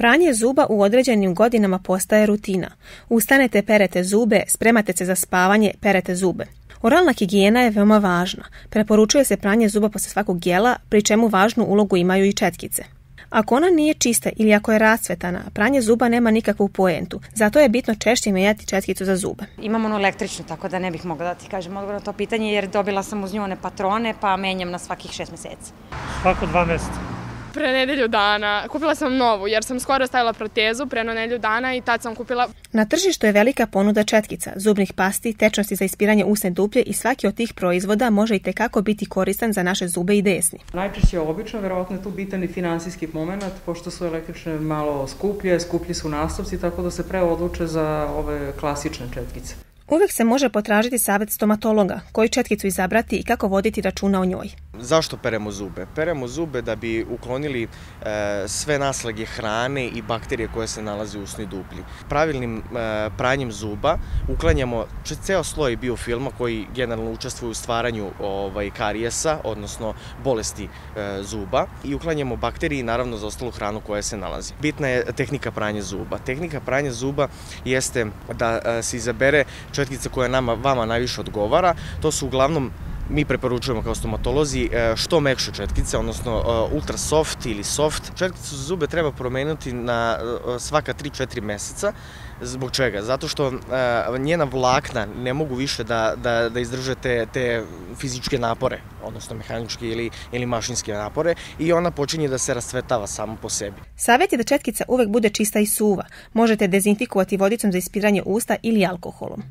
Pranje zuba u određenim godinama postaje rutina. Ustanete, perete zube, spremate se za spavanje, perete zube. Oralna higijena je veoma važna. Preporučuje se pranje zuba posle svakog jela, pri čemu važnu ulogu imaju i četkice. Ako ona nije čista ili ako je rasvetana, pranje zuba nema nikakvu poentu. Zato je bitno češće menjati četkicu za zube. Imam onu električnu, tako da ne bih mogla da ti kažem odgovor na to pitanje, jer dobila sam uz nju one patrone, pa menjam na svakih šest meseci. Svako dva meseca. Pre nedelju dana. Kupila sam novu jer sam skoro stavila protezu pre nedelju dana i tad sam kupila... Na tržištu je velika ponuda četkica, zubnih pasti, tečnosti za ispiranje usne duplje i svaki od tih proizvoda može i tekako biti koristan za naše zube i desni. Najčešće je obično, verovatno je tu bitan i finansijski moment, pošto su električne malo skuplje, skuplji su nastavci, tako da se pre odluče za ove klasične četkice. Uvek se može potražiti savet stomatologa, koji četkicu izabrati i kako voditi računa o njoj. Zašto peremo zube? Peremo zube da bi uklonili e, sve naslage hrane i bakterije koje se nalaze u usnoj duplji. Pravilnim e, pranjem zuba uklanjamo ceo sloj biofilma koji generalno učestvuje u stvaranju ovaj, karijesa, odnosno bolesti e, zuba i uklanjamo bakterije i naravno za ostalu hranu koja se nalazi. Bitna je tehnika pranja zuba. Tehnika pranja zuba jeste da e, se izabere četkica koja nama, vama najviše odgovara. To su uglavnom mi preporučujemo kao stomatolozi e, što mekše četkice, odnosno e, ultra soft ili soft. Četkicu za zube treba promeniti na e, svaka 3-4 meseca. Zbog čega? Zato što njena vlakna ne mogu više da, da, da izdrže te, fizičke napore, odnosno mehaničke ili, ili mašinske napore i ona počinje da se rastvetava samo po sebi. Savjet je da četkica uvek bude čista i suva. Možete dezinfikovati vodicom za ispiranje usta ili alkoholom.